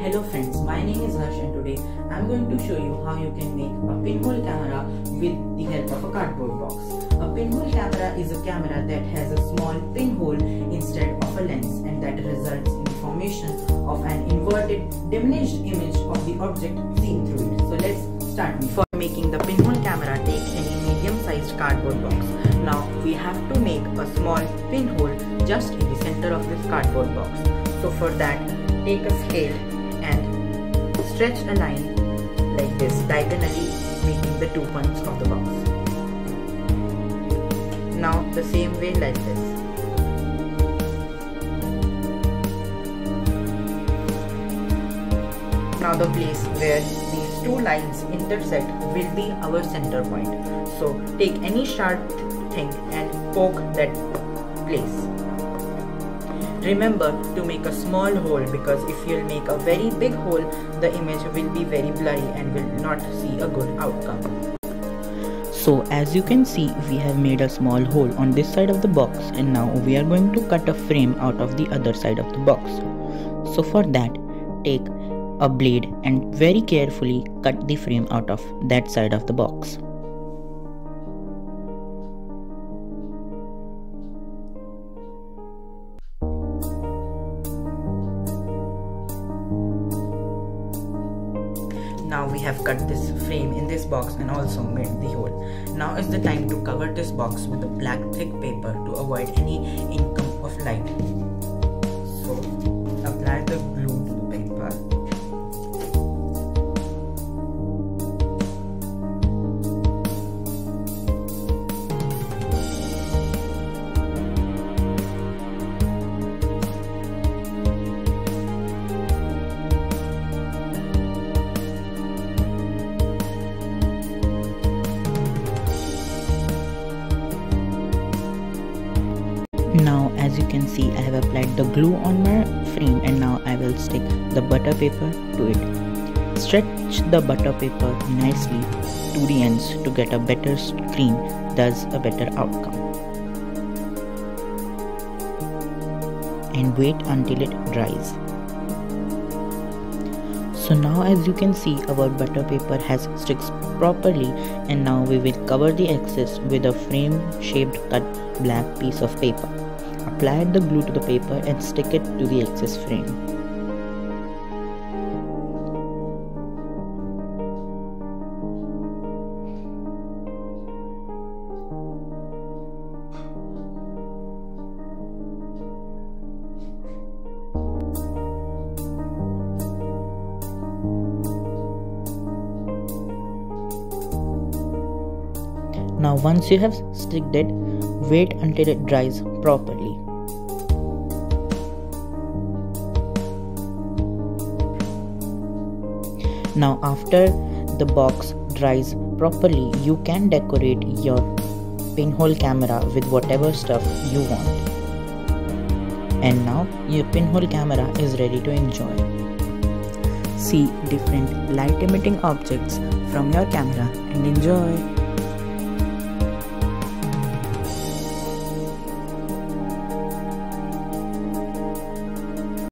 name is Harsh and today I'm going to show you how you can make a pinhole camera with the help of a cardboard box. A pinhole camera is a camera that has a small pinhole instead of a lens and that results in the formation of an inverted diminished image of the object seen through it. So let's start. For making the pinhole camera take any medium sized cardboard box. Now we have to make a small pinhole just in the center of this cardboard box. So for that take a scale stretch a line like this diagonally meeting the two points of the box. Now the same way like this. Now the place where these two lines intersect will be our center point. So take any sharp thing and poke that place. Remember to make a small hole because if you'll make a very big hole, the image will be very blurry and will not see a good outcome. So as you can see we have made a small hole on this side of the box and now we are going to cut a frame out of the other side of the box. So for that take a blade and very carefully cut the frame out of that side of the box. Now we have cut this frame in this box and also made the hole. Now is the time to cover this box with a black thick paper to avoid any income Now as you can see I have applied the glue on my frame and now I will stick the butter paper to it. Stretch the butter paper nicely to the ends to get a better screen thus a better outcome. And wait until it dries. So now as you can see our butter paper has stuck properly and now we will cover the excess with a frame shaped cut black piece of paper. Apply the glue to the paper and stick it to the excess frame. Now once you have sticked it, wait until it dries properly. Now after the box dries properly, you can decorate your pinhole camera with whatever stuff you want. And now your pinhole camera is ready to enjoy. See different light emitting objects from your camera and enjoy.